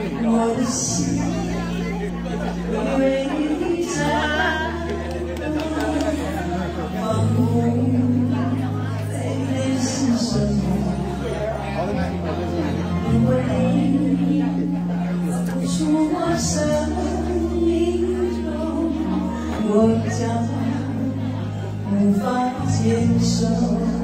我的心因为你在盲目在练习什么？因为你走出我生命中，我将无法接受。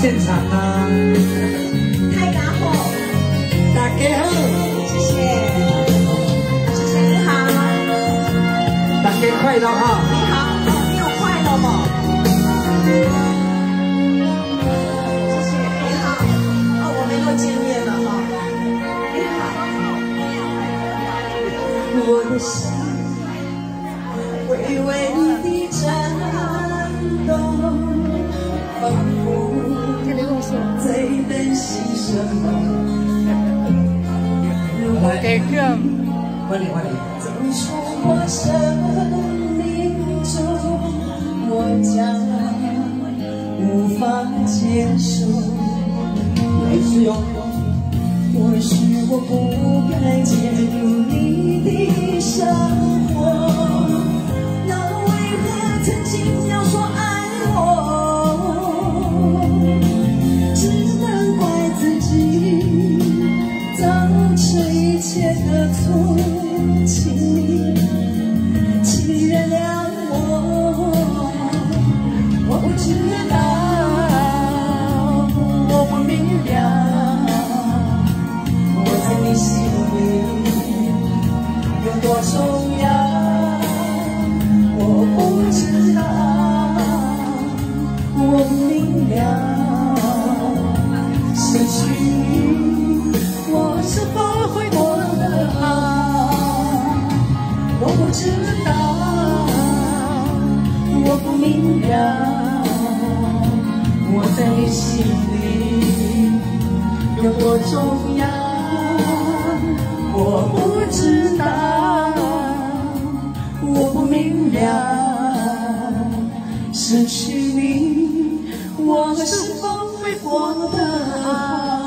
现场啦！太打火，大家好，谢谢，谢谢。你好，大家快乐哈！你好，你有快乐吗？谢谢，你好，哦，我们又见面了哈，你好，我的心什么。来，快点快点！走出我，将无法接受。或许我不该介入错，请你，请你原谅我，我不知道，我不明了。我在你心里有多重要，我不知道，我不明了，失去你，我是不知道，我不明了，我在你心里。有多重要，我不知道，我不明了，失去你，我是否会过得好？